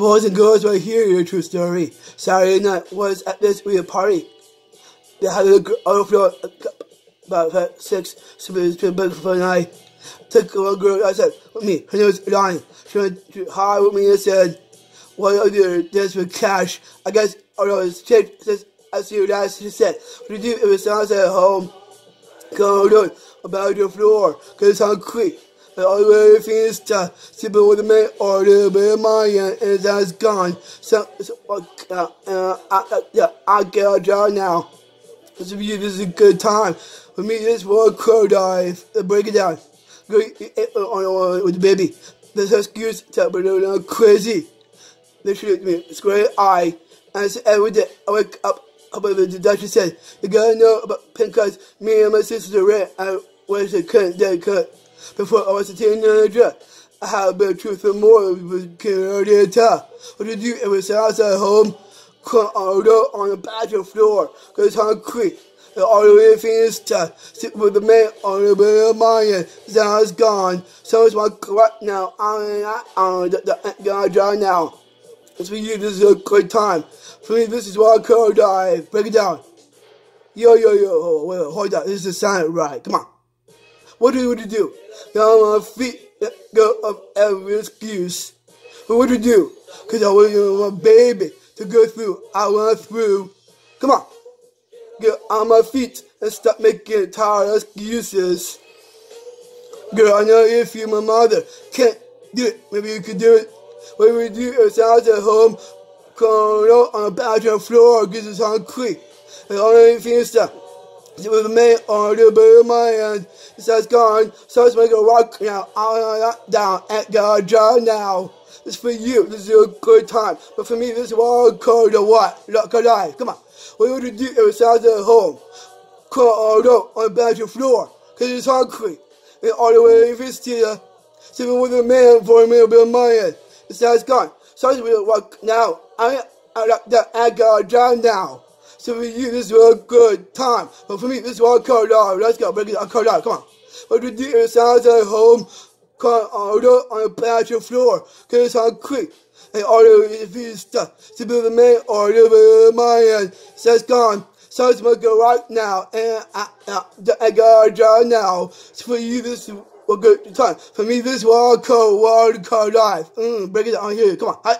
Boys and girls, right here, your true story. Saturday night was at this weird party. They had a overflow about six, was big for the night. Took a girl I said, with me, her name was. She went hi with me and said, what do you do this with cash? I guess, no, it's chick, says, I see your dad, she said, what do you do if it sounds at home? Go on about your floor, cause it's hungry. And way things to sleeping with me or the bit of money and that's gone. So, so uh, uh, I, uh, yeah, I get a job now. This is a good time. For me, this was crow dive. Break it down. With the baby. This excuse to be doing crazy. They shoot me. Great eye. And so every day I wake up about the doctor said, You gotta know about pink cards. Me and my sister red. I wish I couldn't, they could. Before I was a teenager, I had of truth and more. Was already tell. What did you ever say outside home? Come on the bathroom floor, cause all the way things to sit with the man on the bed of mine. It's gone. So it's my correct now. I'm not on the, the, the, the now. It's for you, this is a good time. For me, this is what I call dive. Break it down. Yo, yo, yo, oh, wait, hold on. This is the sound right. Come on. What do you want to do? Get on my feet, let go of every excuse. But what do you do? Cause I want my baby to go through. I went through. Come on. Get on my feet and stop making tired excuses. Girl, I know if you're my mother, can't do it, maybe you could do it. What we do is out at home, out on the bathroom floor, because it's hungry. And all the things that with a man on the my hand. It says gone, so it's making a rock now, out down, at God job now. This for you, this is a good time. But for me, this is I call the what? Look alive. Come on. What you do if it sounds at home? Crawl all out on the bathroom floor, because it's hungry. And all the way if it's still, sleeping with a man for a little bit of money. It says gone. So it's will work now. I, I like that I got a job now. So for you, this is a good time. But for me, this is what I call. Let's go, break it down. Call love. Come on. You do? It sounds at home. Come on, on the bathroom floor. Cause it's on quick. And all the feet stuff. Be the man or the man says gone. So it's gonna go right now. And I, I, I got a job now. So for you, this is a good time. For me, this I call, what I call life. Mm, break it down here. Come on.